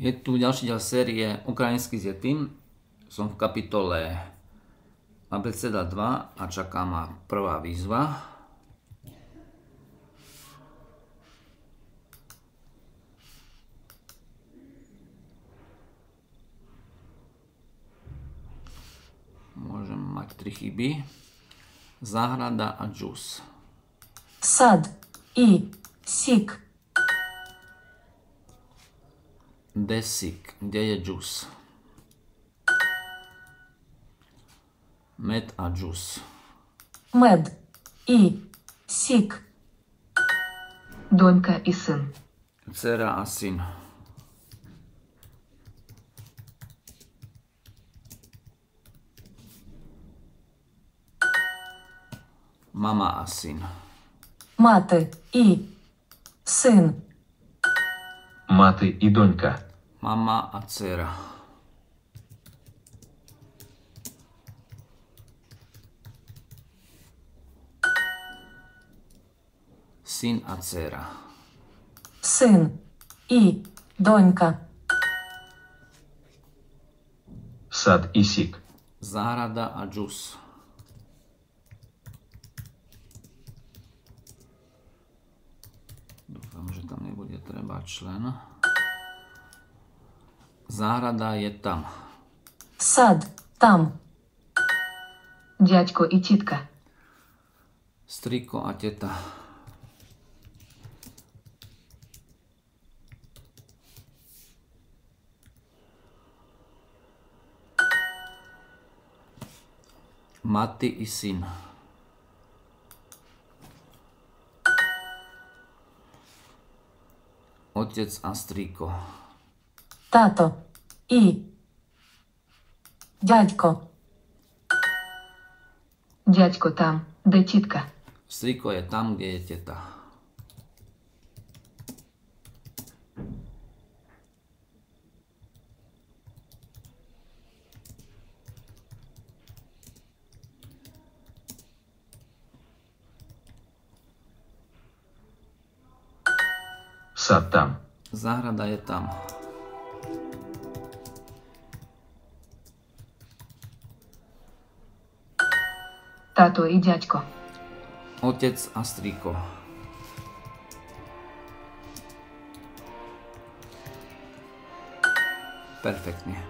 Je tu ďalší diel série Ukrajinsky s Yetim. Som v kapitole Abeceda 2 a čaká ma prvá výzva. Môžem mať tri chyby. Záhrada a džús. Sad i sik Desik, kde je džus? Med a džus. мед і сік, донька і син, Dcera a syn. Mama a syn. мати і син, мати і донька, Mama a dcera. Syn a dcera. син і донька, сад і сік, Záhrada a džus. Dúfam, že tam nebude treba člen. Záhrada je tam. сад там, дядько і тітка, Striko a teta. Mati i syn. Otec a strýko. тато И Дядько. Дядько там, де тітка. Сико є там, где є тіта. Сад там. Заграда є там. Táto i ďaďko. Otec a strýko. Perfektne.